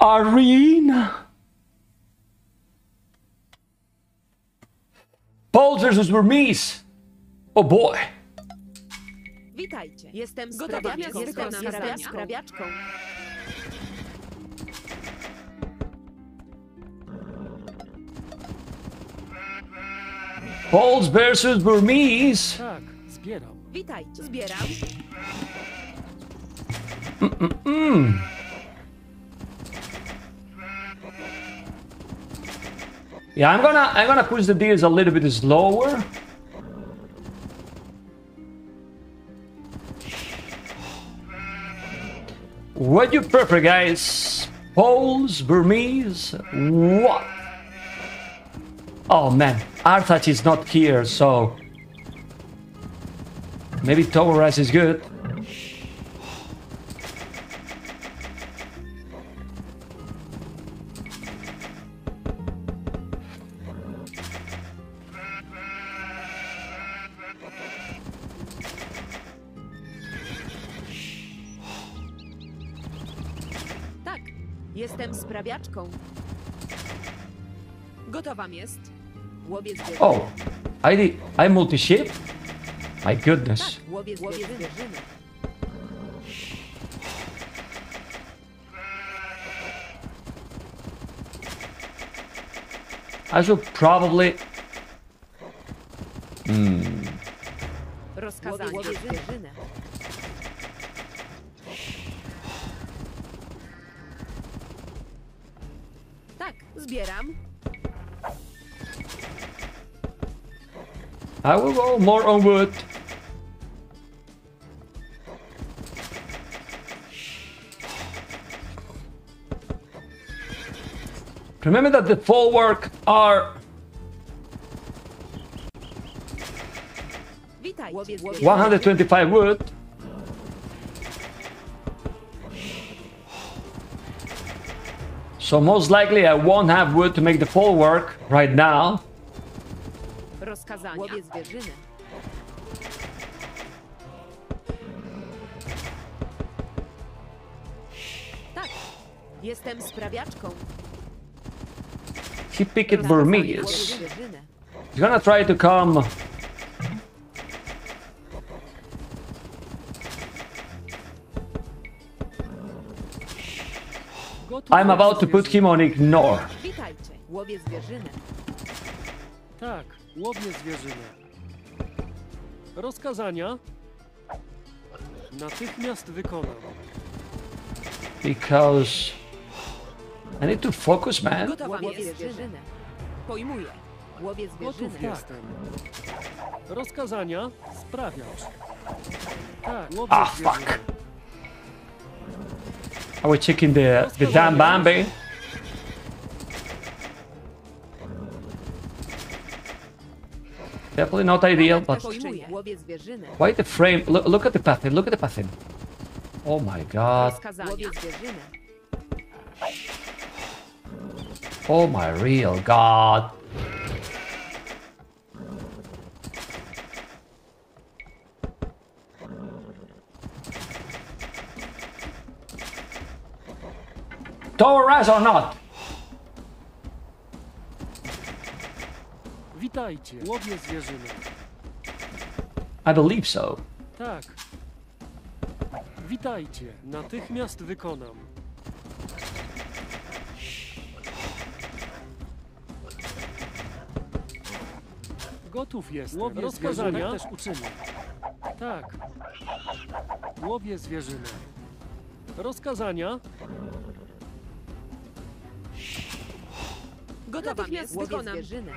Arena. Paul versus Burmese. Oh boy. Witajcie. Jestem Gotowa. sprawiaczką. Jestem Jestem sprawiaczką. sprawiaczką. Pauls versus Burmese. Tak, zbieram. Witajcie. Zbieram. Yeah, I'm gonna I'm gonna push the deals a little bit slower. What you prefer, guys? Poles, Burmese, what? Oh man, Arthach is not here, so maybe Towaras is good. Sprawiaczką. Gotowam jest. Łowiec zwierzyny. Oh, I did, I multi-ship. My goodness. Tak. Łowiec zwierzyny. I should probably hmm. Rozkazanie. Łowiec zwierzynę. Zbieram. I will go more on wood. Remember that the fall work are Witajcie. 125 wood. So most likely I won't have wood to make the fall work right now. Rozkazania. Łowiec zwierzyny. Tak. Jestem sprawiaczką. He picked Łowiec Burmese. He's gonna try to come. I'm about to put zwierzynę. him on ignore. Witajcie. Łowiec zwierzyny. Tak, łowię zwierzynę. Rozkazania natychmiast wykonam. Because I need to focus, man. Gotowa Łowiec zwierzynę. Pojmuję. Łowiec. Gotów jestem. Rozkazania sprawiacz. Tak, Ah, zwierzynę. Fuck. we checking the the damn Bambi. Definitely not ideal, but why the frame? Look, look at the pattern. Look at the pattern. Oh my god. Oh my real god. Torres or not? Witajcie, łowię zwierzynę. I believe so. Tak. Witajcie, natychmiast wykonam. Gotów jestem. Łowię Rozkazania też uczynię. Tak. Łowię zwierzynę. Rozkazania Gotowa Natychmiast jest. Wykonam. zwierzyny.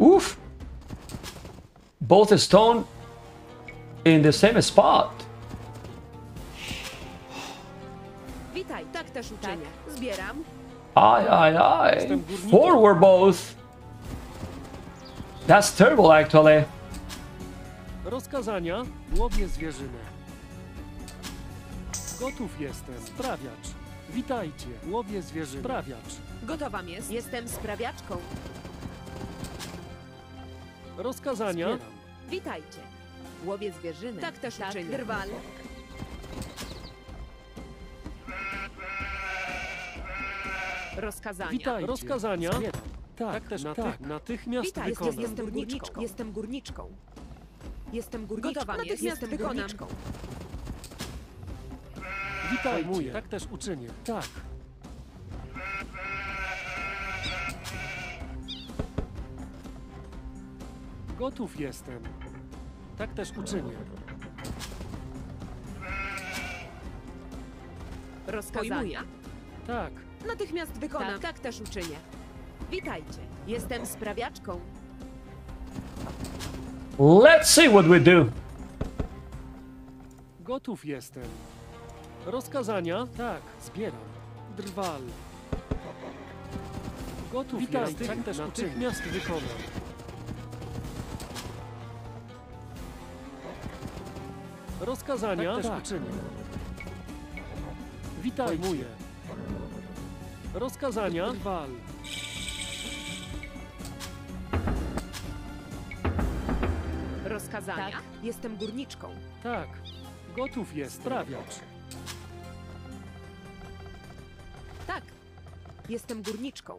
Oof. Both a stone in the same spot. Witaj. Tak też uczynię. Zbieram. Aye. Jestem górnikiem. Four were both. That's terrible, actually. Rozkazania łowię zwierzynę. Gotów jestem. Sprawiacz. Witajcie. Łowię zwierzynę. Sprawiacz. Gotowa jest. Jestem sprawiaczką. Rozkazania Witajcie. Łowię zwierzynę. Tak też uczynię. Drwal. Rozkazania. Witajcie. Rozkazania? Zbieram. Tak, Tak też, na, tak. natychmiast Witaj, wykonam. jestem górniczką. Jestem górniczką. Jestem górniczką. Gotowa Natychmiast jestem wykonam. górniczką. Witajcie. Pojmuję. Tak też uczynię. Tak. Gotów jestem. Tak też uczynię. Rozkazania. Tak. Natychmiast wykonam. Tak, tak też uczynię. Witajcie. Jestem sprawiaczką. Let's see what we do. Gotów jestem. Rozkazania? Tak, zbieram. Drwal. Gotów Witaj, tak też natychmiast wykonam. Rozkazania? Tak tak. uczynię. Witajcie. Pojmuję. Rozkazania? Drwal. Rozkazania. Tak. Jestem górniczką. Tak. Gotów jestem. Sprawiacz. Jestem górniczką.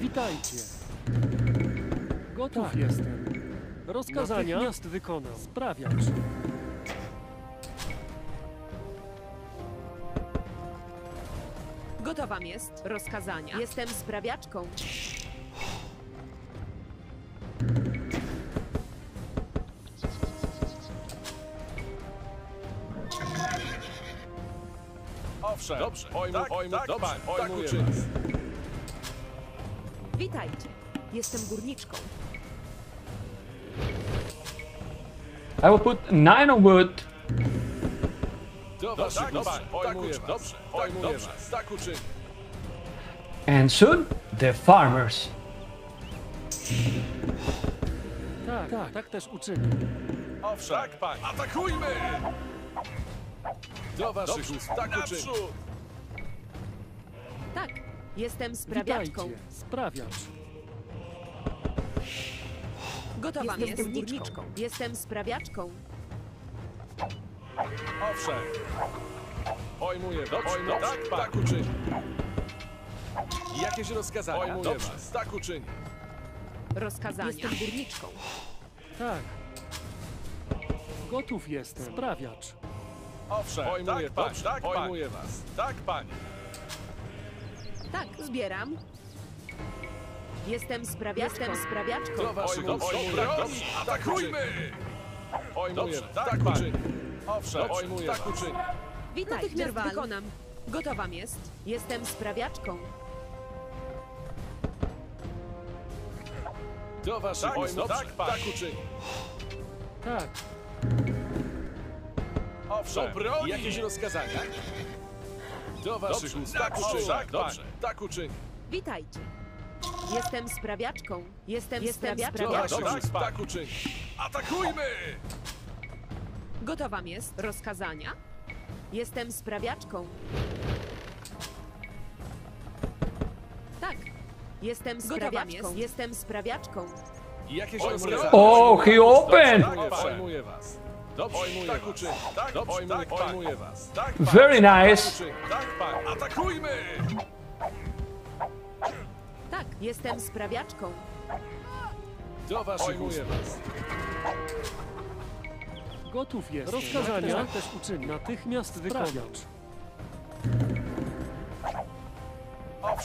Witajcie. Gotów jestem. Rozkazania? Natychmiast wykonam. Sprawiacz. Jest. Rozkazania. Jestem sprawiaczką. Owszem, dobrze, pojmu, tak, pojmu, tak, dobrze, tak was. Witajcie. Jestem górniczką. I will put nine on wood. Do Dobrze, waszych dobrze, usług. pojmuję tak, was. Dobrze, Tak, pojmuję dobrze. was. Tak uczynię. And soon, the farmers. Tak, tak, tak też uczynię. Owszem, tak, panie. Atakujmy! Do waszych usług. Tak uczynię. Tak. Jestem sprawiaczką. Witajcie. Sprawiacz. Gotowam Jestem jestem górniczką. Jestem sprawiaczką. Owszem. Pojmuję, dobrze, Pojmu- dobrze, tak, tak, pan. uczynię. Jakieś rozkazania? Pojmuję dobrze, was. tak uczynię. Rozkazania. Jestem górniczką. Tak. Gotów jestem. Sprawiacz. Owszem, Pojmuję, tak, panie, dobrze, tak, panie. was. Tak, panie. Tak, zbieram. Jestem sprawiaczką. Jestem sprawiaczką. Do waszych Pojmu- usług. pojmuję, Dobrze, dobrze. atakujmy! Pojmuję, Dobrze, tak, tak panie. uczynię. Owszem, Dobrze, pojmuję tak was. uczynię. Witaj, Natychmiast wykonam. Gotowam jest. Jestem sprawiaczką. Do waszych Tak, usług. dobrze, tak, panie. tak uczynię. Tak. Owszem, Do broni. jakieś rozkazania? Do waszych usług. Tak naprzód. uczynię. Tak, Dobrze, tak uczynię. Witajcie. Jestem sprawiaczką. Jestem, Jestem Do sprawiaczką. waszych Dobrze, usług. panie. Tak uczynię. Atakujmy! Gotowam jest. Rozkazania. Jestem sprawiaczką. Jestem sprawiaczką. jest. Jestem sprawiaczką. Jakieś Pojmuję rozkazania? was. Oh, he opened. Pojmuję was. Dobrze, Pojmuję tak was. uczynię. Tak, Dobrze, pojmuję, tak, pojmuję was. Tak, Very nice. Tak, pan. Atakujmy! Tak. Jestem sprawiaczką. Do waszych was. Gotów jestem. Rozkazania? Też uczynię. Natychmiast wykonacz.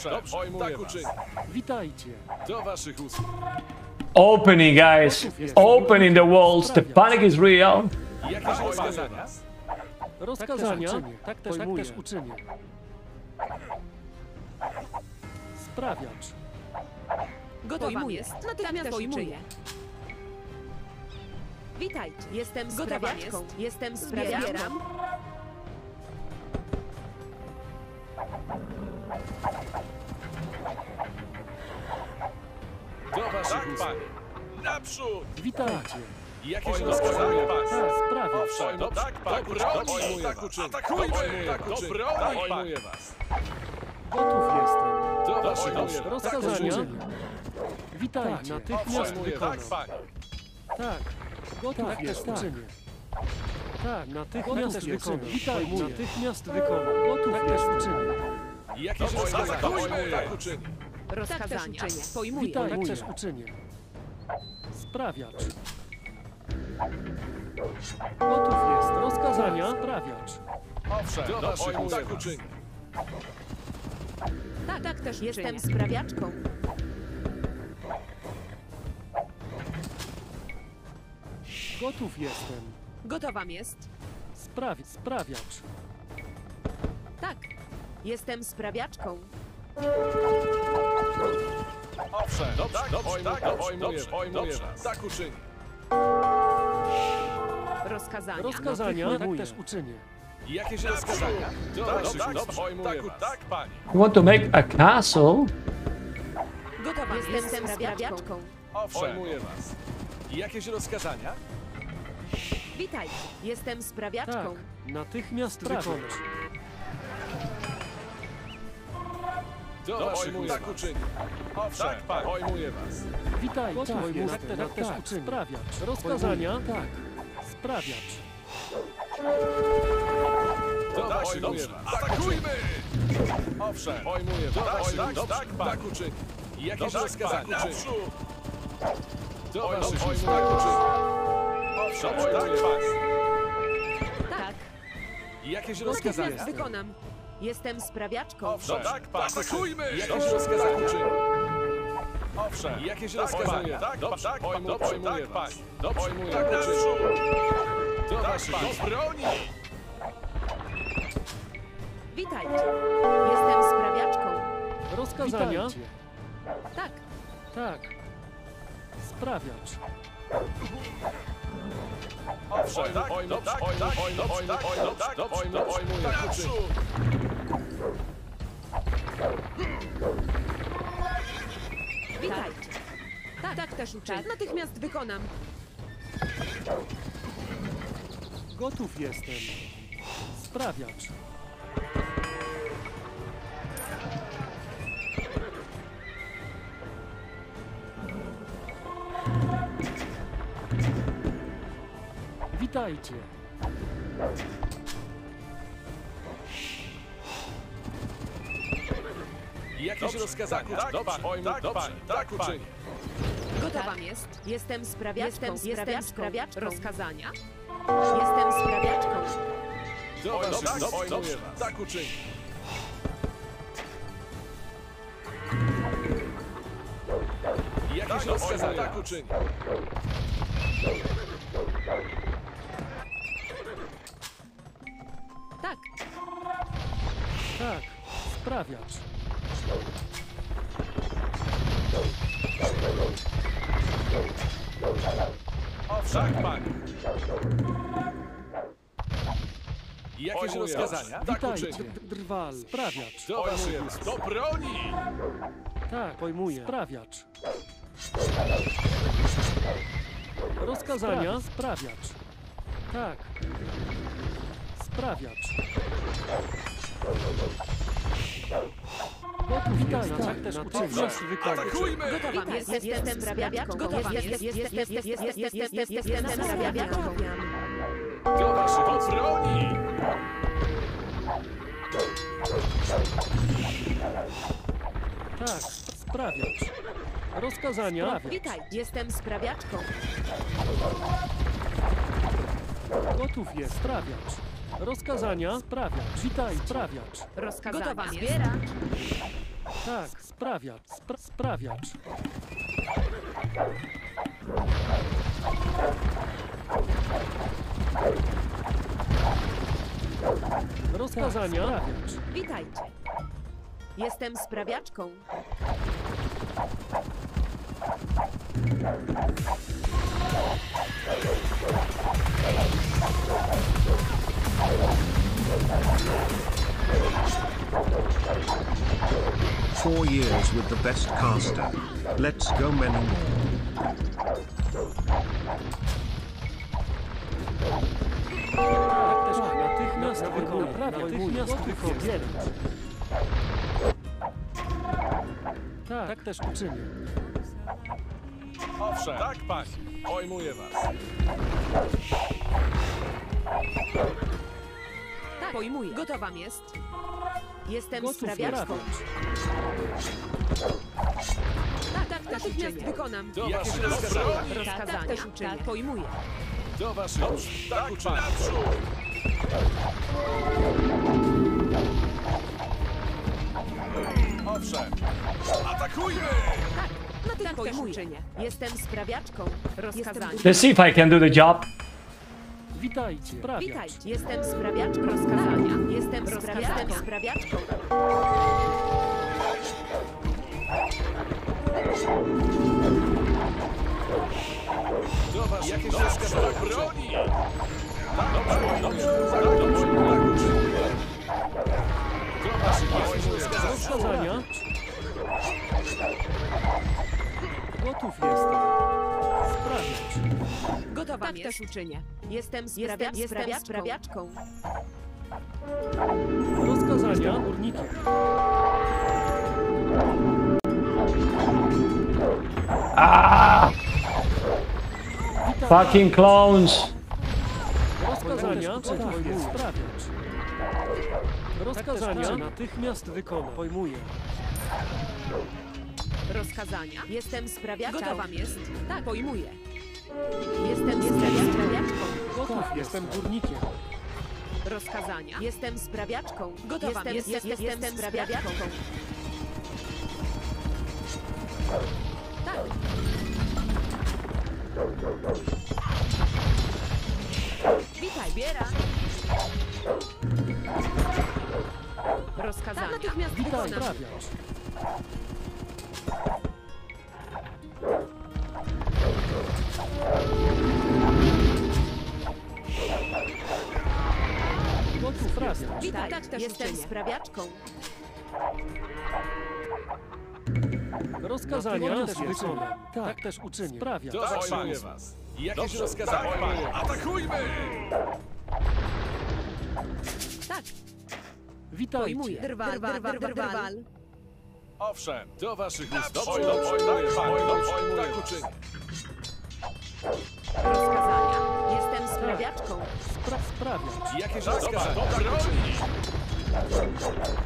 Dobrze, pojmuję tak was. uczynię. Witajcie. Do waszych usług. Opening, guys. Opening the walls. The panic is real. Jakieś rozkazania? Rozkazania? Tak też uczynię. Tak też, tak Pojmuję. też uczynię. Sprawiacz. Gotowam Pojmuję. jest. Natychmiast tak pojmuję. Witajcie. Jestem Gotowam sprawiaczką. jest. Jestem Zbieram. sprawiaczką. Do waszych Tak, usług. panie. Naprzód. Witajcie. Jakieś rozkazania, panie. Tak, sprawiacz. Owszem, do, tak, panie. Do broni, tak uczynię. Atakujmy, tak uczynię. Do broni, pojmuję was. Gotów jestem. Do Dobrze, broni, dobrze. Rozkazania. Tak, Witaj, natychmiast Owszem, wykonam. tak, panie. Tak, gotów Tak, jest, tak. uczynię. Tak, natychmiast Gotów wykonam. jest, Witaj, pojmuję. natychmiast wykonam. Gotów jest, uczynię. Jakieś rozkazania, pojmuję. Tak uczynię. Tak też Rozkazania. Pojmuję. Witaj, tak Pojmuję. też uczynię. Sprawiacz. Gotów jest. Rozkazania. Sprawiacz. Owszem, do waszych tak uczynię. Tak, tak też Jestem sprawiaczką. Gotów jestem. Gotowam jest. Sprawi sprawiacz. Tak. Jestem sprawiaczką. Owszem, dobrze, dobrze, tak, pojmuję, pojmuję was. Tak uczynię. Rozkazania. Rozkazania. Tak Pojmuję. też uczynię. Jakieś rozkazania? Dobrze, dobrze, pojmuję was. Tak, panie. You want to make a castle? Gotowam Jestem, Jestem sprawiaczką. Owszem, pojmuję was. Jakieś rozkazania? Witaj. Jestem Tak, sprawiaczką. natychmiast Sprawiacz. wykonać. Do tak uczynię. Owszem, tak, pojmuję was. Witaj, jest. jest. Tak, Tak też tak. uczynię. Sprawiacz. Rozkazania. Tak. Sprawiacz. Do was. Atakujmy! Owszem, pojmuję was. Tak, tak, tak, tak uczynię. Jakieś rozkazania? Naprzód! Do pojmuję tak uczynię. Owszem, tak, panie. Tak. Jakieś Natychmiast rozkazania? wykonam. Jestem sprawiaczką. Owszem, tak, panie. Atakujmy! Jakieś rozkazania uczynię. Owszem, jakieś rozkazania? Tak, dobrze, tak, pojmuję, pojmuję was. Dobrze, pojmuję, tak uczynię. Do waszych do broni! Witajcie. Jestem sprawiaczką. Rozkazania. Witajcie. Tak. Tak. Sprawiacz. Owszem, tak, dobrze, tak, tak, pojmuję, tak, tak, też uczynię. Natychmiast wykonam. Gotów jestem. Sprawiacz. Witajcie. Jakieś rozkazania? Tak, dobrze, pojmuję, dobrze, tak uczynię. Gotowam jest. Jestem sprawiaczką. Jestem sprawiaczką. Rozkazania. Jestem sprawiaczką. Do waszych do pojmuję was. Tak uczynię. Jakieś rozkazania? Tak uczynię. Sprawiacz. Owszem, tak, panie. Jakieś rozkazania? Tak Witajcie. uczynię. D- Drwal. Sprawiacz. Do waszych do broni! Tak. Pojmuję. Sprawiacz. Rozkazania. Sprawiacz. Tak. Sprawiacz. Gotów witaj, tak też wykonać. Atakujmy! Jestem sprawiaczką. Gotowam jest. Jestem Jestem sprawiaczką. Do waszych do broni! Tak. Sprawiacz. Rozkazania. Witaj. Jestem sprawiaczką. Gotów jest. Sprawiacz. Rozkazania. Sprawiacz. Witaj. Sprawiacz. Rozkazania. Gotowam zbieracz. Tak. Sprawiacz. Spra sprawiacz. Rozkazania. Sprawiacz. Witajcie. Jestem sprawiaczką. Four years with the best caster. Let's go many more. Tak też natychmiast wykonam. Natychmiast wykonam. Tak, tak też uczynię. Owszem, tak panie. Pojmuję was. Tak, pojmuję. Gotowam jest. Jestem Gotów sprawiaczką. sprawiać. Tak, tak, natychmiast wykonam. Do Jakieś waszych rozkazania? rozkazań. Rozkazania. Tak, też uczynię. Tak, pojmuję. Do waszych usług. Tak uczynię. Owszem. Atakujmy! Tak, natychmiast pojmuję. uczynię. Jestem sprawiaczką. Rozkazania. Let's see if I can do the job. Witajcie. Sprawiacz. Witajcie. Jestem sprawiaczką. Rozkazania. Jestem sprawiaczką. sprawiaczką. Do waszych Jakieś rozkazań. broni! Dobrze, dobrze, tak, dobrze, tak. Do. Rozkazania. Gotów jestem. Sprawiacz. Gotowam tak też uczynię. Jestem, sprawia jestem sprawiaczką. Rozkazania górnikiem. Fucking clones. Rozkazania jest sprawiacz. Rozkazania natychmiast wykonam. Pojmuję. Rozkazania. Jestem sprawiaczką. Gotowam jest. Tak, pojmuję. Jestem, jestem sprawiaczką. Gotów jestem górnikiem. Rozkazania. Jestem sprawiaczką. Gotowam jestem, jest, jestem, jestem sprawiaczką. Tak. Witaj, biera. Rozkazania. Natychmiast Witaj, wykonam. Witaj, tak też jestem sprawiaczką. Rozkazania też wykonam. Tak też uczynię. Sprawiacz. Do Tak, pojmuję państwo. was. Jakieś Dobrze, rozkazania. tak. Atakujmy! Tak, Witajcie. Drwal, drwal, drwal, drwal. Owszem, do waszych ust. Dobrze, Oj, dobrze, oj, tak, tak, tak tak uczynię. Rozkazania. Jestem sprawiaczką. Spra sprawiacz. Dobra, rozkazania. dobra, Broni!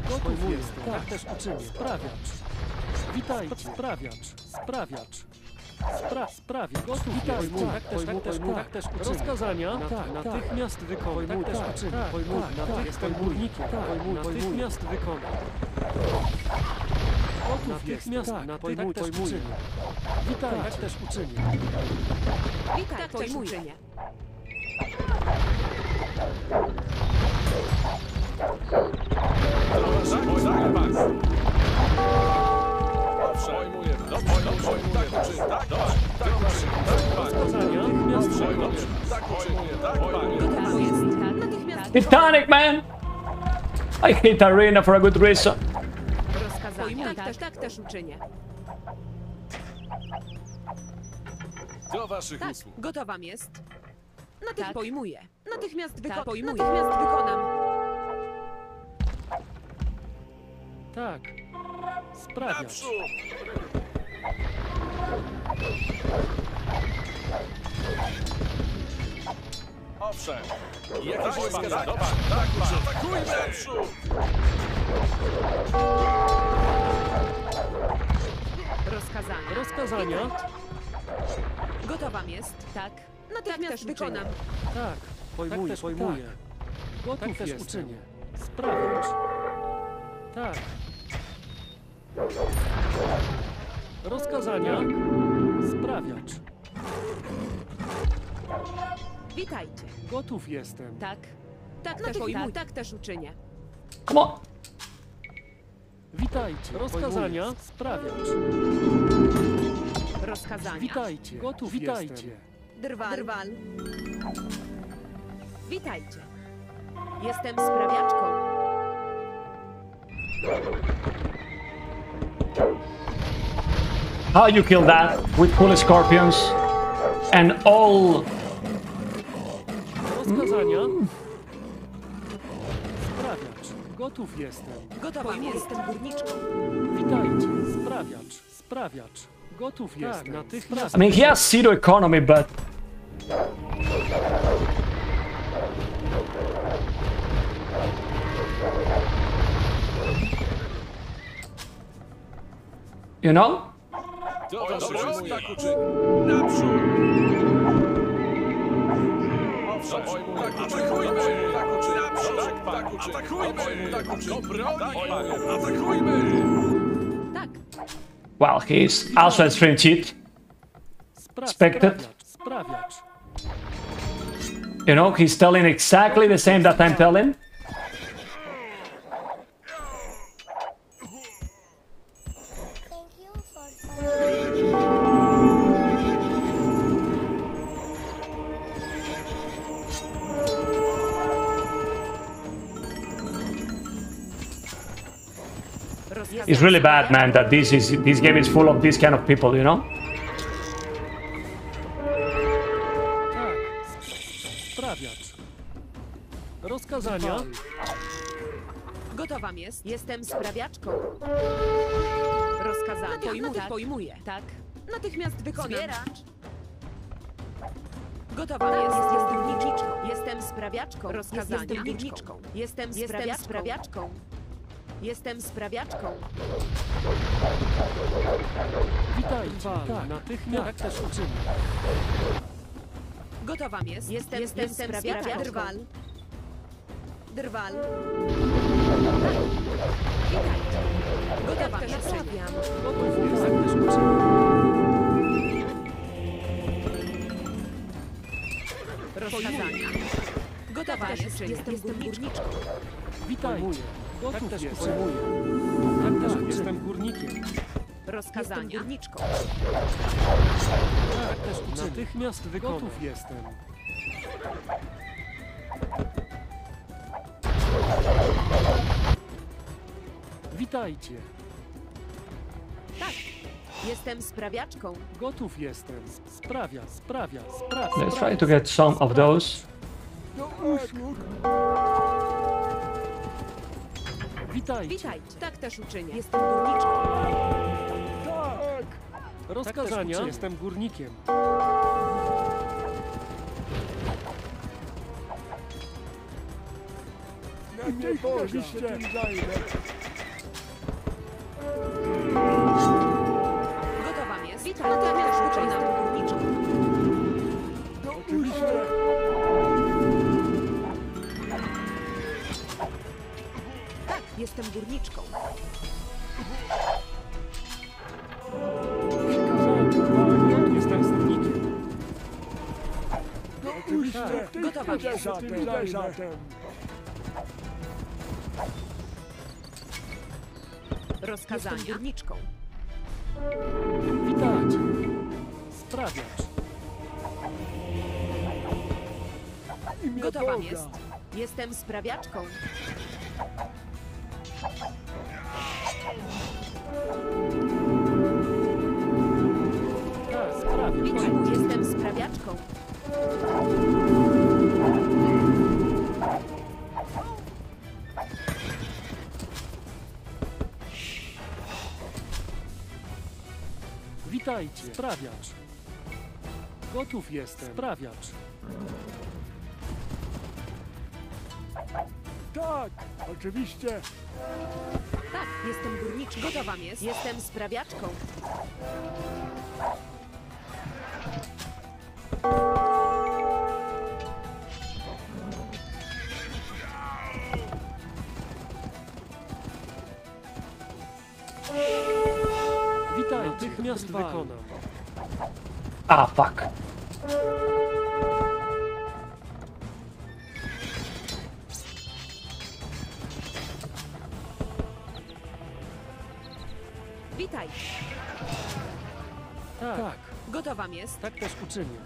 Gotów jestem. Tak też uczynię. Sprawiacz. Witajcie. Sprawiacz. Sprawiacz. Spra sprawiacz. Gotów Witajcie. Tak też, tak też, tak też uczynię. Rozkazania. Tak, natychmiast wykonam. Tak też uczynię. Pojmuj, tak, jestem górnikiem. Pojmuj, natychmiast wykonam. Gotów natychmiast, natychmiast też uczynię. Witaj, tak też uczynię. Witaj, tak pojmuję. Do waszych ust. Tak, państwo. Owszem, pojmuję was. Dobrze, dobrze, tak uczynię. Tak, dobrze, tak uczynię. Tak, panie. Rozkazania. Natychmiast Owszem, wykonam. dobrze, tak uczynię. Tak, panie. Gotowam jest. Natychmiast Titanic, man. I hate Arena for a good reason. Rozkazania. Tak, też, tak też uczynię. Do waszych Tak, usług. gotowam jest. Natychmiast Tak. pojmuję. Natychmiast wykonam. Tak, pojmuję. Natychmiast wykonam. Tak. Sprawiacz. Naprzód! Owszem. Jakieś Tak, rozkazania. panie, Dobrze, tak, panie. Atakujmy! Naprzód! Rozkazania. Rozkazania. Gotowam jest. Tak. Natychmiast też wykonam. Tak. Pojmuję, pojmuję. Gotów też uczynię. Sprawiacz. Tak. Rozkazania. Sprawiacz. Witajcie. Gotów jestem. Tak. Tak też pojmuję. Tak też uczynię. Come on. Witajcie. Rozkazania. Sprawiacz. Rozkazania. Witajcie. Gotów Witajcie. Jestem. Drwal. Drwal. Witajcie. Jestem sprawiaczką. How you kill that with full scorpions and all Rozkazania? Sprawiacz. Gotów jestem. Gotowa jestem górniczką. Witajcie. Sprawiacz. Sprawiacz. Gotów jestem. Natychmiast. I mean, he has zero economy, but you know, To dobrze, tak uczyni. Naprzód! Owszem, tak atakujmy! Tak uczyni. Well, he's also a stream cheat. Expected. You know, he's telling exactly the same that I'm telling. It's really bad, man, that this is this game is full of this kind of people, you know? Tak. Sprawiacz. Rozkazania? Gotowa jest. Jestem sprawiaczką. Rozkazania. Pojmuję. Tak. Pojmuję. Tak. Natychmiast wykonam. Zbieracz. Gotowa jest. Jestem górniczką. Jestem sprawiaczką. Rozkazania. Jestem górniczką. Jestem sprawiaczką. sprawiaczką. Jestem sprawiaczką. Witajcie. Tak. Natychmiast. Tak też uczynię. Gotowa jest. Jestem, jestem, sprawiaczką. Drwal. Drwal. Witajcie. Gotowa jest. Naprawiam. Gotów jest. Tak też uczynię. Rozkazania. Gotowa jest. Jestem górniczką. Witajcie. Gotów tak jestem. Tak też jestem górnikiem. Rozkazania. Jestem górniczką. Tak też uczynię. Natychmiast wykonam. Gotów jestem. Witajcie. Tak. Jestem sprawiaczką. Gotów jestem. Sprawia, sprawia, sprawia. Let's try to get some of those. Witajcie. Witajcie. Tak też uczynię. Jestem górniczką. Tak. Rozkazania. Jestem górnikiem. Gotowa Jestem górniczką. Jestem sternikiem. Gotowa jest. Rozkazania. Jestem górniczką. Witajcie. Sprawiacz. Gotowa jest. Jestem sprawiaczką. Witajcie. Sprawiacz. Gotów jestem. Sprawiacz. Tak, oczywiście. Tak. Jestem górniczką. Gotowa jest. Jestem sprawiaczką. Natychmiast wykonam. Ah, fuck. Witaj. Tak. tak. Gotowa jest. Tak też uczynię.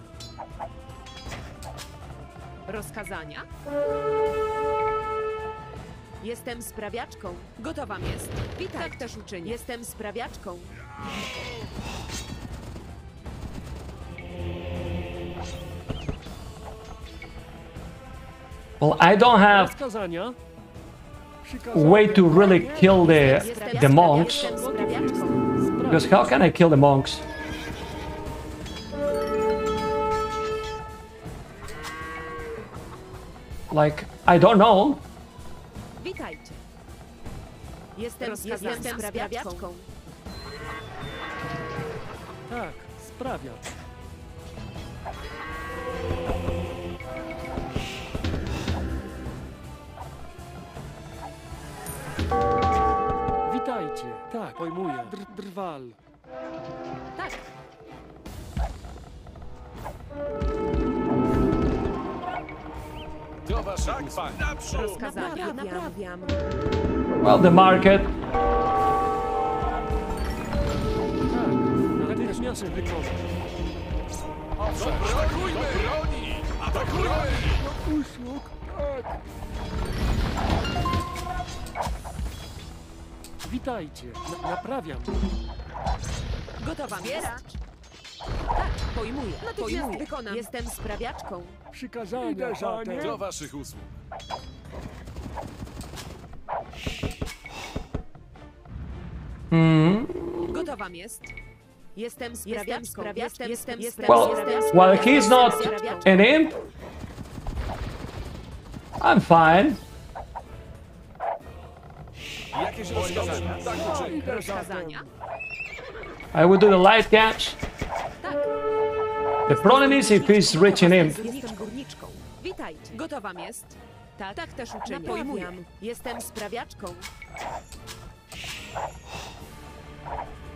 Rozkazania. Jestem sprawiaczką. Gotowa jest. Witaj. Tak też uczynię. Jestem sprawiaczką. Well, I don't have way to really kill the the monks. Because how can I kill the monks? Like, I don't know. Witajcie. Jestem, jestem sprawiacz. Witajcie. Tak, pojmuję. Dr drwal. Tak, Do waszych usług. Naprzód! rozkazania. Naprawiam. Well, the market. Natychmiast wykonam. Owszem, atakujmy! Do broni! Atakujmy! Usług, tak. Witajcie. Na naprawiam. Gotowa Wspieracz. Tak, pojmuję. Pojmuję. Wykonam. Jestem sprawiaczką. Przykazania zatem. Do waszych usług. Gotowam jest. Jestem sprawiaczką. Jestem, jestem, jestem, Well, jestem well, he's not an imp. I'm fine. Jakieś rozkazania? Tak. Rozkazania? I will do the light catch. Tak. The problem is if he's rich in imp. Jestem górniczką. Witajcie. Gotowam jest. Tak, tak też uczynię. Jestem sprawiaczką.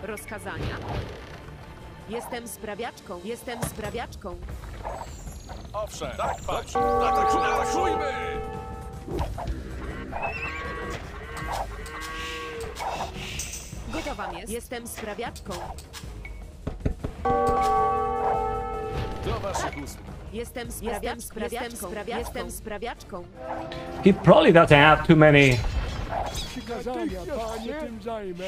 Rozkazania? Jestem sprawiaczką. Jestem sprawiaczką. Owszem, tak, patrz. Atakujmy! Atakujmy! Gotowam jest. Jestem sprawiaczką. Do waszych usług. Jestem sprawiaczką. Jestem sprawiaczką. Jestem sprawiaczką. He probably doesn't have too many. Przykazania, panie. tym zajmę.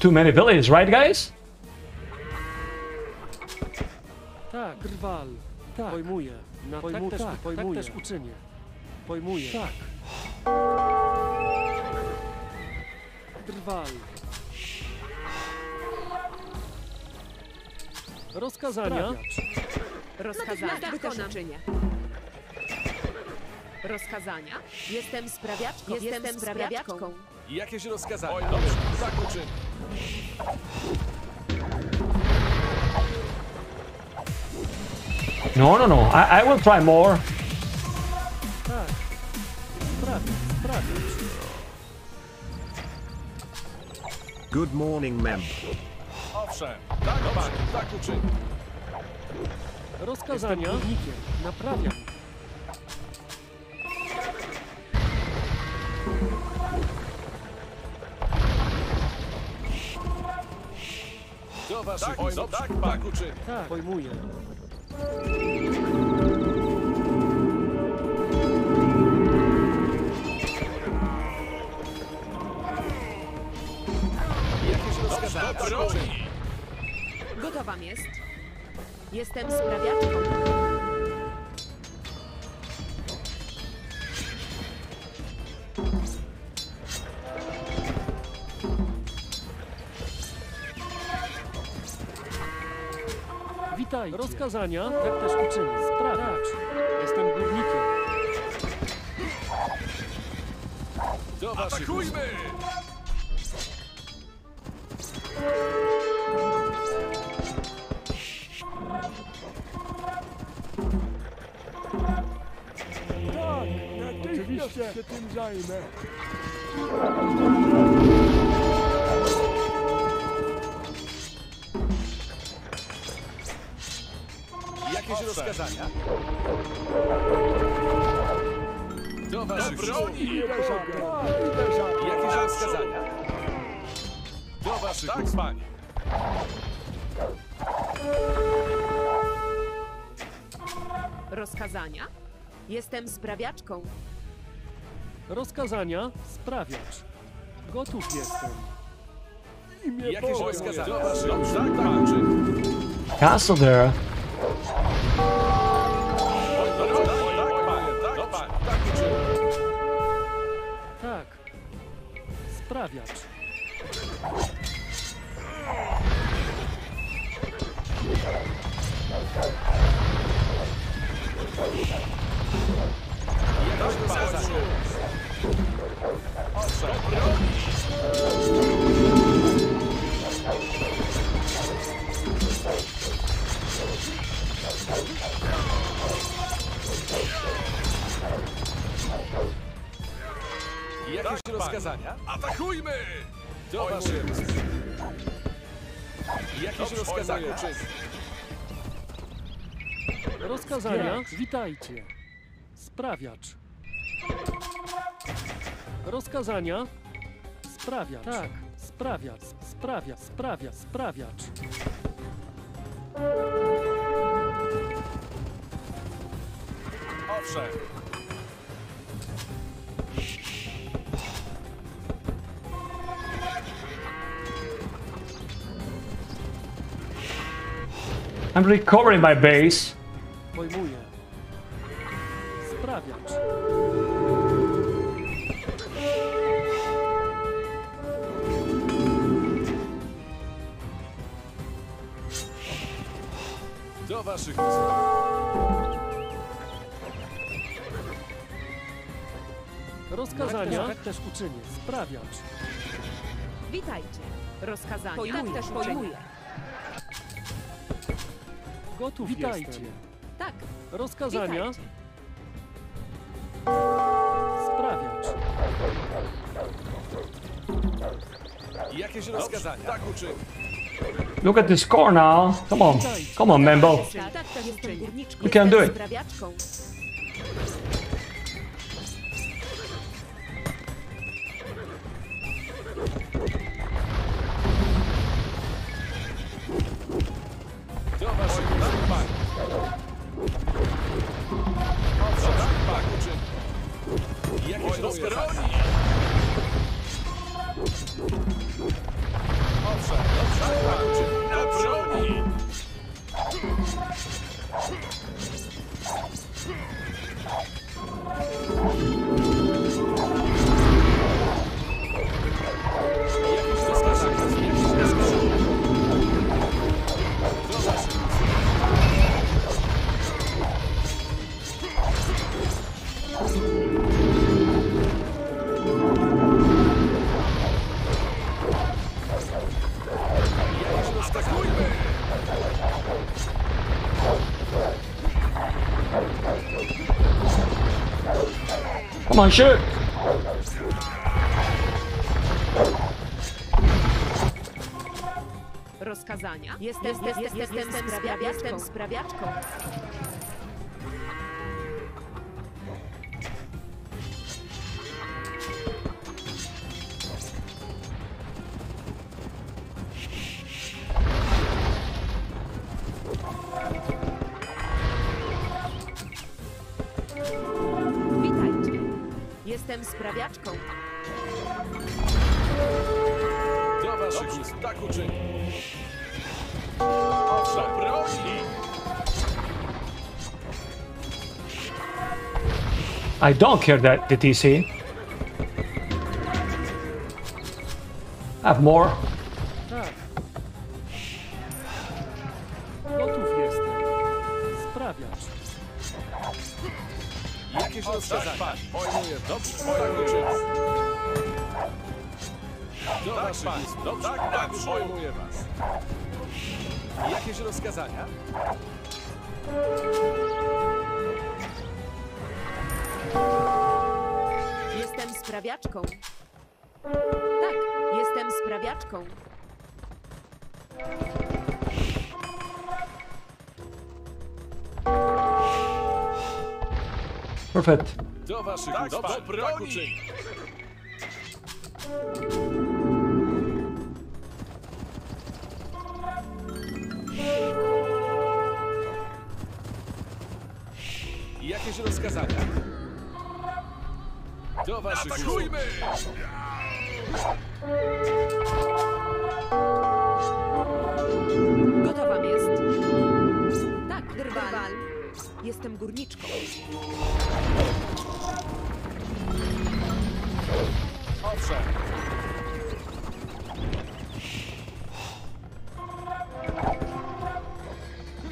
Too many villages, right, guys? Tak, drwal. Tak. Pojmuję. Na pojmu, tak, też, tak, pojmuję. tak też uczynię. Pojmuję. Tak. Drwal. Rozkazania? Rozkazania. Tak też uczynię. Rozkazania? Jestem sprawiaczką. Jestem sprawiaczką. Jakieś rozkazania? Oj, dobrze, uczynię. No, no, no. I, I will try more. Tak. Sprawię, sprawię. Good morning, mem. Owszem, tak, panie, tak uczynię. Rozkazania? Górnikiem. Naprawiam. Waszych tak, usług. Tak, tak uczynię. Tak, pojmuję. Jakieś! Gotowam jest. Jestem sprawiaczką. Witaj. Rozkazania? Tak też uczynię. Sprawiacz. Jestem górnikiem. Do waszych Atakujmy! Tak, natychmiast się tym zajmę. Jakieś rozkazania? Za Jakieś rozkazania? Do waszych tak, panie. Rozkazania? Jestem sprawiaczką. Rozkazania? Sprawiacz. Gotów jestem. imię Jakieś rozkazania? Do waszych tak, uczynię. castle there. Sprawiacz. Rozkazania. Witajcie. Sprawiacz. Rozkazania. Sprawiacz. Tak. Sprawiacz. Sprawia. Sprawia. Sprawiacz. Owszem. I'm recovering my base. Pojmuję. Sprawiacz. Do waszych Rozkazania. Tak też uczynię. Sprawiacz. Witajcie. Rozkazania. Pojmuję, tak też pojmuję. Gotów Witajcie. Jestem. Tak. Rozkazania. Witajcie. Sprawiacz. Jakieś rozkazania? Tak uczynię. Look at the score now. Come on. Come on, Membo. Tak, tak też uczynię. Górniczką. You can Jestem do it. sprawiaczką. Come on, shoot. Rozkazania. Jestem, jestem, jestem, jestem, sprawia, jestem sprawiaczką. I don't care that the TC. Have more. Sprawiaczką. Tak, jestem sprawiaczką. Perfect. Do waszych tak uczynię. Jakieś rozkazania? Do waszych Atakujmy! Gotowa jest. Jestem górniczką. Owszem.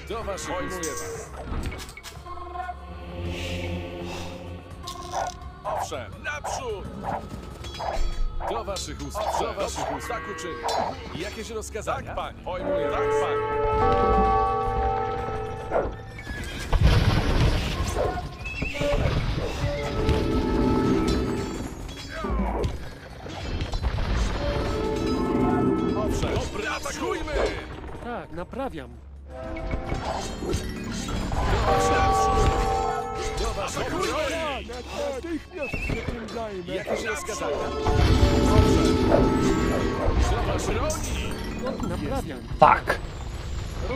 Do waszych Pojmuję was. Waszych ust, do waszych ust, tak uczynię. Jakieś rozkazania? Tak, panie. Pojmuję, tak, dobra, atakujmy! Tak, naprawiam.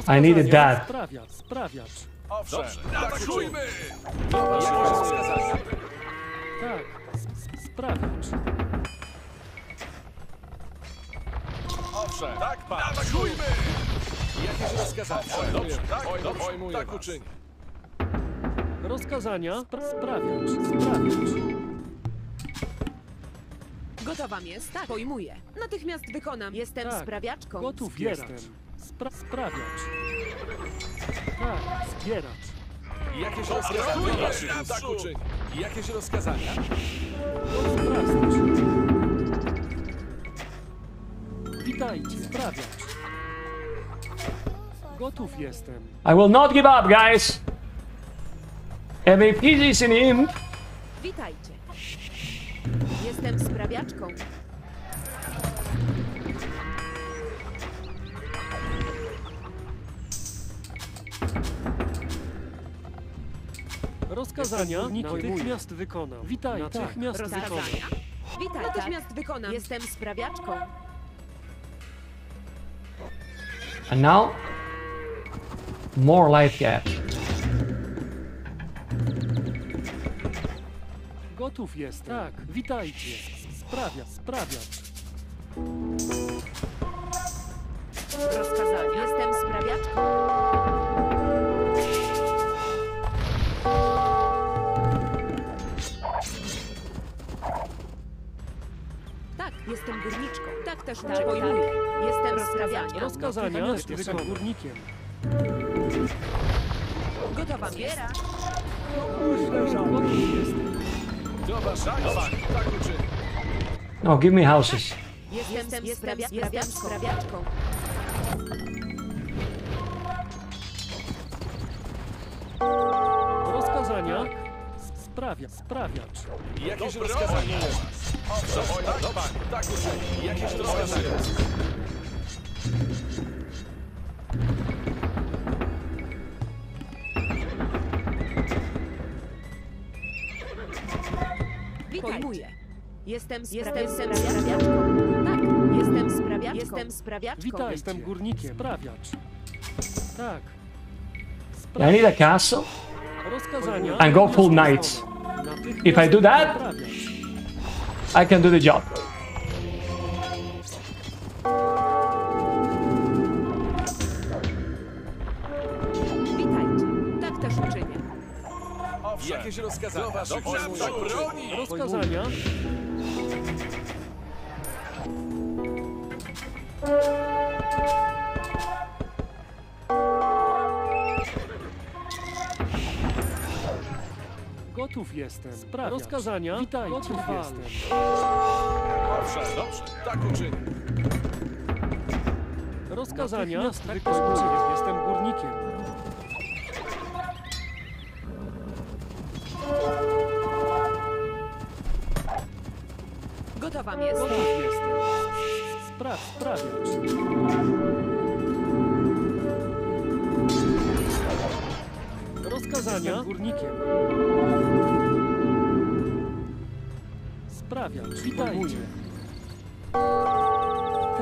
Rozkazania. needed that. Sprawiacz, sprawiacz. Owszem, atakujmy! Do waszych rozkazania? Tak, s- s- sprawiacz. Owszem, tak, pan. Atakujmy! Jakieś rozkazania? Dobrze, tak, dobrze, pojmuję tak uczynię. Rozkazania. Spra- sprawiacz, sprawiacz. Gotowa jest? Tak, pojmuję. Natychmiast wykonam. Jestem Tak. sprawiaczką. Gotów jestem. Spra- sprawiacz. Tak, zbieracz. Jakieś rozkazania? Jakieś rozkazania? Rozpraszać. Witajcie, sprawiacz. Gotów jestem. I will not give up, guys. MVP is in him. Witajcie. Jestem sprawiaczką. Rozkazania natychmiast wykonam. Witaj, natychmiast wykonam. Rozkazania? Witaj. Natychmiast wykonam. Jestem sprawiaczką. And now, more life gap. Gotów jestem. Tak, witajcie. Sprawia, sprawiacz. Rozkazania? Jestem sprawiaczką. Jestem górniczką. Tak też tak, pojmuję. Jestem sprawiaczką. Rozkazania Natychmiast jestem górnikiem. Gotowa jest? Myślę, że jestem. Do waszych tak, tak uczynię. No, give me houses. Jestem, jestem, sprawia, jestem sprawiaczką. Rozkazania sprawia, sprawiacz. Jakieś rozkazania? Tak, pan. Tak uczynię. Jakieś rozkazania? Pojmuję. Jestem, jestem sprawiaczką. Tak, jestem sprawiaczką. Jestem sprawiaczką. Witaj, jestem górnikiem. Sprawiacz. Tak. I need a castle. Rozkazania. And go full knights. Natychmiast If I do that-. I can do the job. Witajcie. Tak też uczynię. Jakieś rozkazania? Do waszych tak, broni! Rozkazania. Gotów jestem. Sprawiacz. Rozkazania. Witaj. Gotów jestem. Owszem, dobrze, tak uczynię. Rozkazania. Uczynię. Jestem górnikiem. Gotowa jest. Gotów jestem. Spraw, sprawiacz. Rozkazania. Jestem górnikiem. Sprawiacz. Witajcie.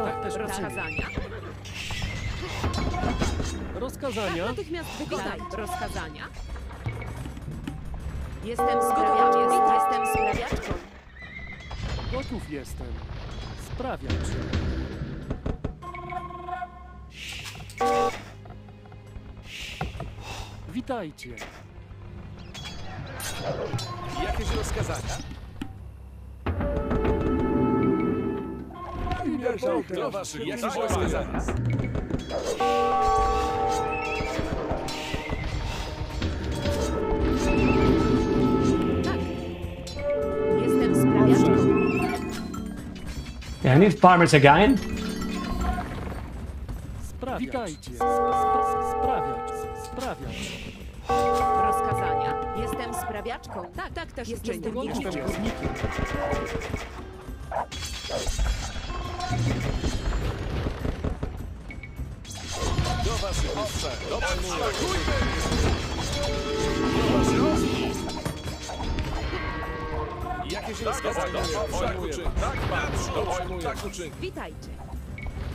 Tak, też uczynię. Rozkazania. Rozkazania. Natychmiast wykonaj. Rozkazania. Jestem sprawiaczką. Jestem sprawiaczką. Gotów jestem. Sprawiacz. Witajcie. Jakieś rozkazania? Do waszych. Jestem sprawiaczką. Yeah, I need farmers again. Sprawiacz. Witajcie. Spra sprawiacz. Sprawiacz. Rozkazania. Jestem sprawiaczką. Tak, tak, też jestem Jestem górnikiem. Jakieś rozkazania? Tak. Witajcie.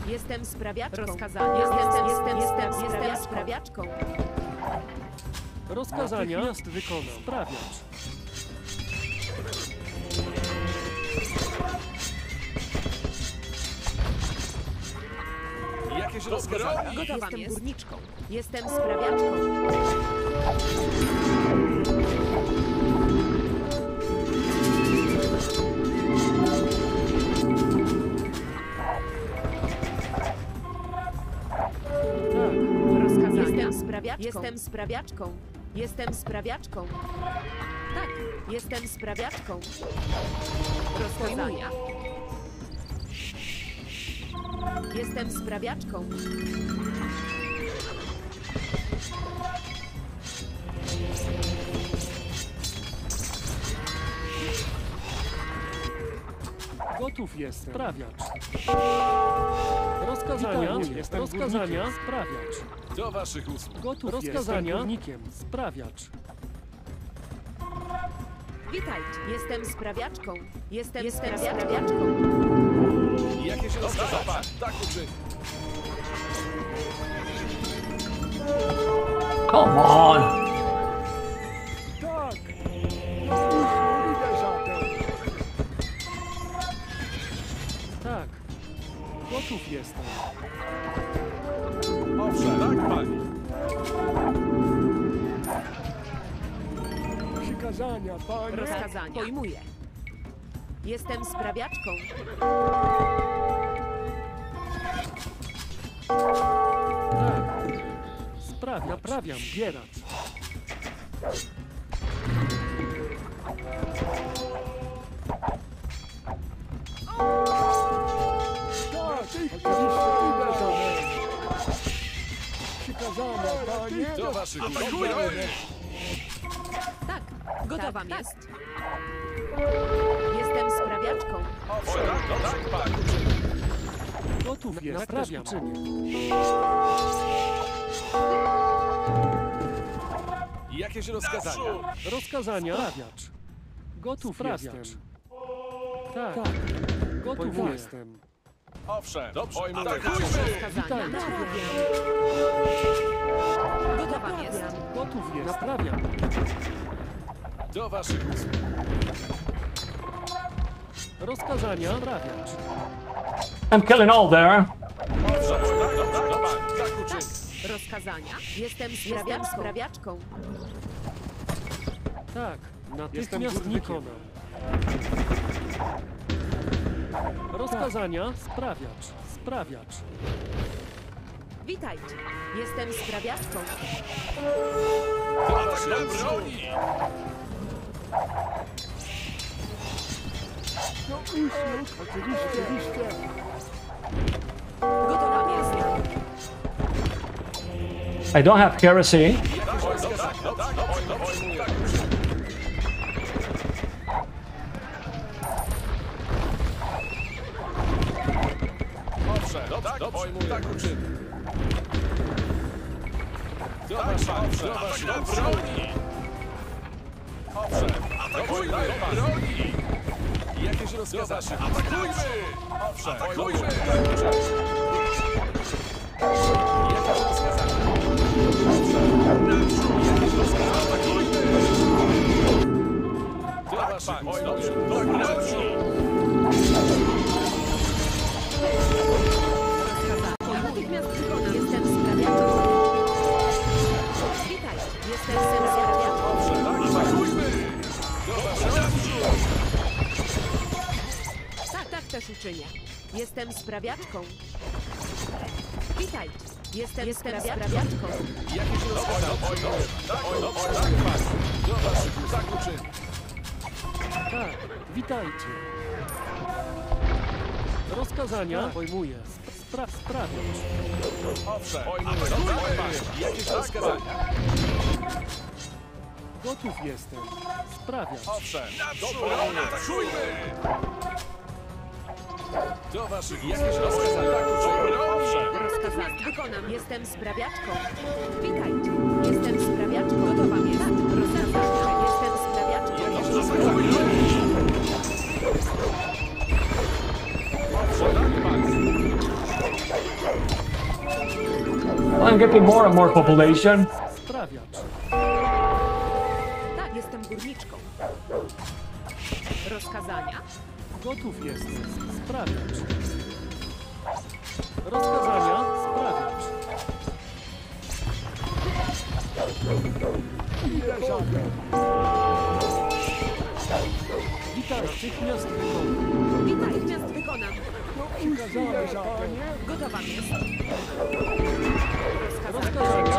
Jestem sprawiaczką. Rozkazania. Jestem, jestem, jestem, jestem sprawiaczką. Rozkazania. Natychmiast wykonam. Sprawiacz. Jakieś rozkazania? Gotowa jestem górniczką. Jestem sprawiaczką. Rozkazania. Jestem sprawiaczką. Jestem sprawiaczką. Jestem sprawiaczką. Tak, jestem sprawiaczką. Rozkazania. Jestem sprawiaczką. Gotów jestem. Sprawiacz. Rozkazania. Jestem Rozkazania. Sprawiacz. Do waszych usług. Gotów Rozkazania. Górnikiem. Sprawiacz. Witajcie. Jestem sprawiaczką. Jestem, jestem sprawiaczką. Jakieś rozkazania? Tak uczyń. Come on. Tak. Idę. Tak. Gotów jestem. Owszem, tak, panie. Przykazania, panie. Rozkazania. Pojmuję. Jestem sprawiaczką. Tak. Sprawiam. Naprawiam. Tak, oczywiście. Przykazania, panie. Do waszych usług. Tak, gotowa jest. Jestem sprawiaczką. Owszem, tak, tak, uczyń. Gotów jest. Naprawiam. Czynię. Jakieś rozkazania? Rozkazania. Sprawiacz. Gotów jestem. Tak. tak. Gotów jestem. Owszem, dobrze. Pojmuję. Atakujmy! Rozkazania. Witajcie. Gotowa jest. Gotów jest. Naprawiam. Do waszych usług. Rozkazania. Sprawiacz. I'm killing all there. Rozkazania. Jestem sprawiaczką. sprawiaczką. Tak. Natychmiast wykonam. Rozkazania. Sprawiacz. Sprawiacz. Witajcie. Jestem sprawiaczką. Waszych broni. No oczywiście, oczywiście. Gotowa jest. I don't have heresy. Jakieś rozkazania? Tak, dobrze, pojmuję. Tak uczyń. Owszem, dobrze, dobrze. Jakieś rozkazania? Atakujmy! Owszem, atakujmy! Tak. Jakieś rozkazania? Jakieś rozkazania? Atakujmy! Do waszych oj, dobrze, tak, naprzód! Uczynię. Jestem sprawiaczką. Witajcie. Jestem, Jestem sprawiaczką. Jakieś oj, tak, oj, oj, tak, panie. Do waszych usług. Tak. Tak, witajcie. Rozkazania pojmuję. Spra sprawiacz. Owszem. Pojmuję. Tak. Jakieś rozkazania? Gotów jestem. Sprawiacz. Owszem. Dobra, atakujmy! Do waszych uczynię. Owszem. Rozkazanie. Wykonam. Jestem sprawiaczką. Witajcie. Jestem sprawiaczką. Gotowa jest. Rozkazania. Jestem sprawiaczką. Owszem, tak, panie. I'm getting more and more population. Sprawiacz. Tak, jestem górniczką. Gotów jestem. Sprawiacz. Rozkazania. Sprawiacz. Witaj, natychmiast wykonam. Witaj. Natychmiast wykonam. Za panie. Gotowa jest. Rozkazania. Rozkazania.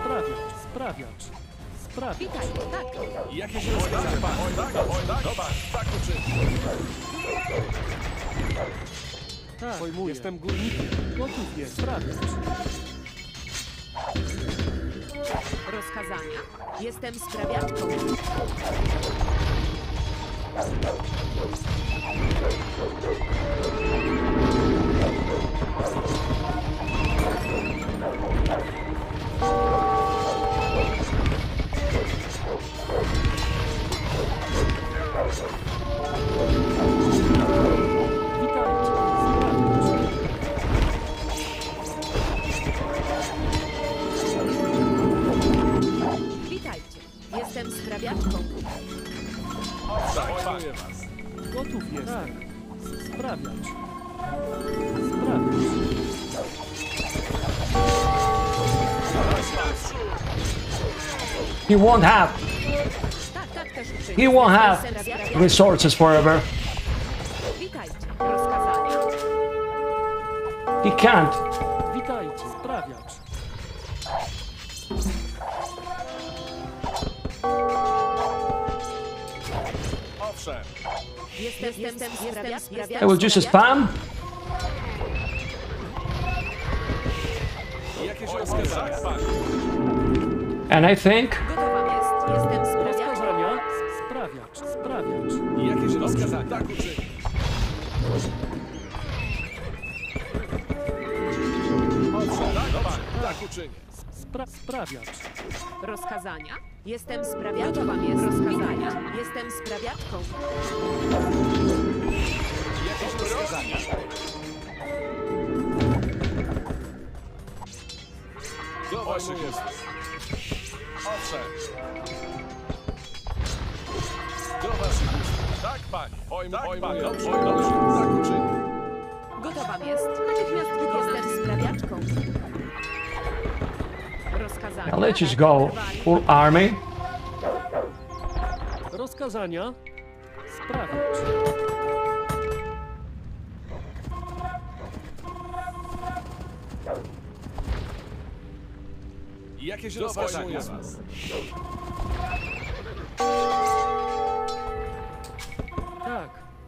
Sprawiacz. Sprawiacz. Sprawiacz. Witaj. Tak. Jakieś rozkazania? Oj, tak, oj, tak, dobra. Tak uczynię. Tak, pojmuję. Jestem górnikiem. Gotów jest. Sprawiacz. Rozkazania. Jestem sprawiaczką. Witajcie. Witajcie. Jestem sprawiaczką. Tak, pojmuję was. Gotów jest. Tak. Sprawiacz. Sprawiacz. He won't have He won't have Jestem sprawiaczką. resources forever. Witajcie. Rozkazania. He can't. Witajcie. Sprawiacz. Owszem. Jestem, jestem, jestem sprawiaczką. I will just spam. Jakieś rozkazania? Tak, panie. And I think Tak. Owszem, tak, panie. Tak uczynię. Spra sprawiacz. Rozkazania. Jestem sprawiaczką. Gotowa jest. Rozkazania. Jestem sprawiaczką. Jakieś rozkazania? Do waszych usług. Owszem. Panie. Oj, tak, oj, panie. Dobrze, dobrze. Tak uczynię. Gotowa jest. Natychmiast. Jestem sprawiaczką. Rozkazania. Let you go. Full army. Rozkazania. Sprawiacz. Jakieś rozkazania? was.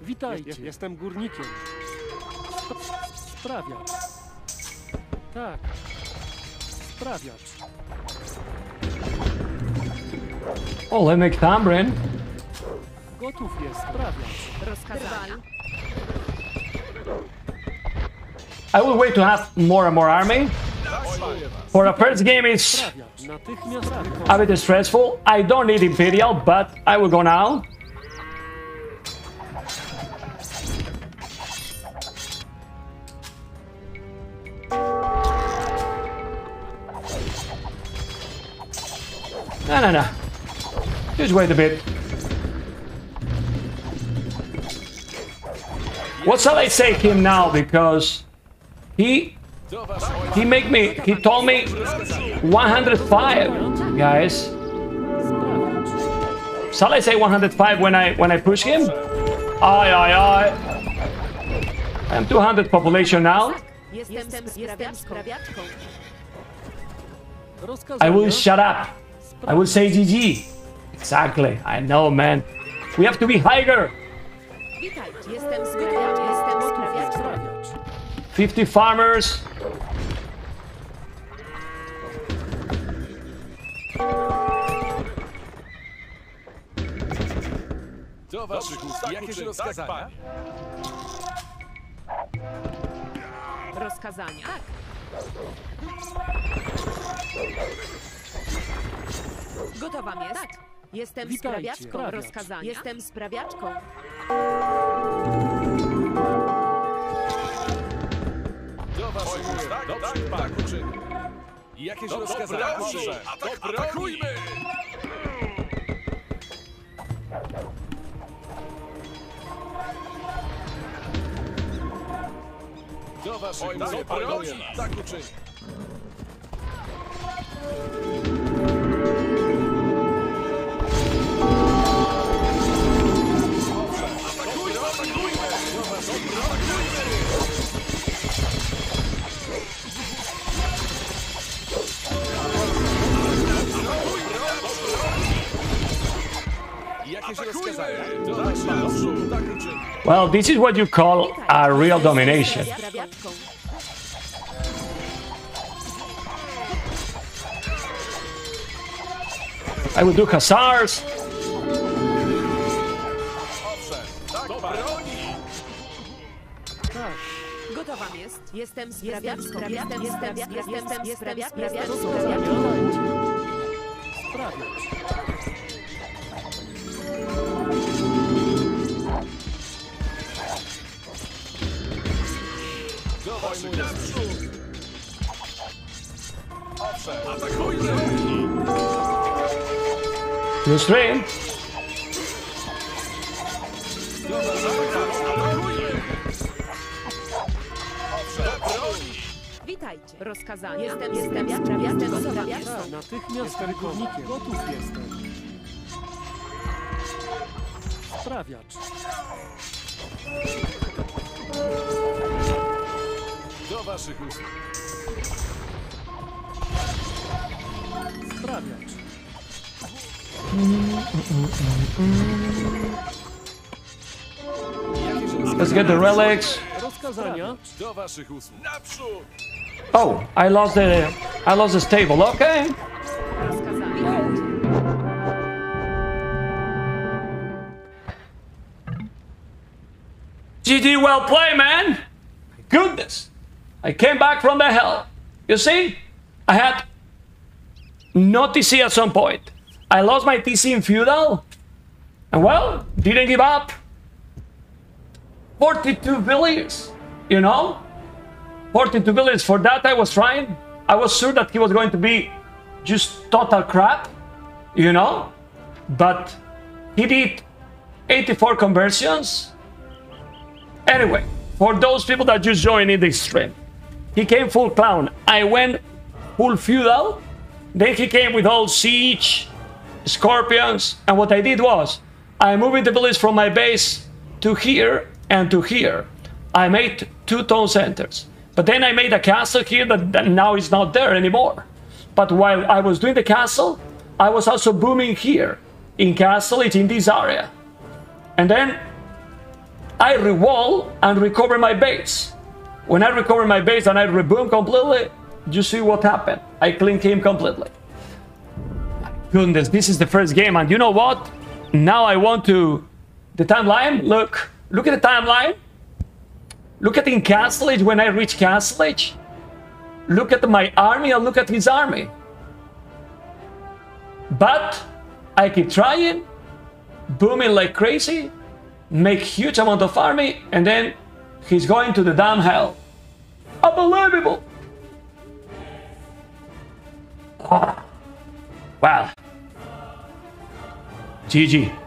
Tak. Witajcie. Jestem górnikiem. Sp sprawiacz. Tak. Sprawiacz. Oh, Olympic Tamrin. Gotów jest. Sprawiacz. Rozkazania. I will wait to have more and more army. Tak, panie. was. For the first game, it's Sprawiacz. Natychmiast wykonam. a bit stressful. I don't need Imperial, but I will go now. No, no, no. Just wait a bit. What shall I say to him now? Because he he make me he told me 105 guys. Shall I say 105 when I when I push him? Aye aye aye. I'm 200 population now. Jestem, jestem sprawiaczką. I will shut up. I will say GG. Exactly. I know, man. We have to be higher. Witajcie. Jestem sprawiaczką. Jestem sprawiaczką. Sprawiacz. 50 farmers. Do waszych ust. Jakieś rozkazania? Rozkazania? Tak. Gotowa jest? Tak. Jestem Witajcie. sprawiaczką. Sprawiacz. Rozkazania? Jestem sprawiaczką. Do waszych ust. Tak, tak, tak. Jakieś rozkazania? Dobrze. Atak, atakujmy! Do waszych ust. Pojmuję. Tak uczyń. Well, this is what you call a real domination. I will do hussars. Tak, do broni! Tak. Gotowa jest? Jestem sprawiaczką. Jestem, jestem, jestem, jestem, jestem sprawiaczką. Ust. Owszem, atakujmy! Witajcie. Rozkazania? Jestem, jestem, jestem, jestem sprawiaczką. Tak, natychmiast wykonnikiem. Gotów jestem. Sprawiacz. Waszych ust. Sprawiacz. Let's get the relics. Rozkazania. Do waszych usług. Naprzód! Oh, I lost the I lost the stable. Okay. GG, well played, man. Goodness, I came back from the hell. You see, I had no TC at some point. I lost my TC in feudal, and well, didn't give up. 42 villages, you know? 42 villages. For that, I was trying. I was sure that he was going to be just total crap, you know? But he did 84 conversions. Anyway, for those people that just joined in this stream, he came full clown. I went full feudal. Then he came with all siege, scorpions, and what I did was I moved the village from my base to here and to here. I made two town centers. But then I made a castle here that, that now is not there anymore. But while I was doing the castle, I was also booming here in castle, it's in this area. And then I rewall and recover my base. When I recover my base and I reboom completely, you see what happened. I clean him completely. Goodness, this is the first game, and you know what? Now I want to. The timeline? Look, look at the timeline. Look at in Castleage when I reach Castleage. Look at my army and look at his army. But I keep trying, booming like crazy, make huge amount of army, and then he's going to the damn hell. Unbelievable! Well, GG.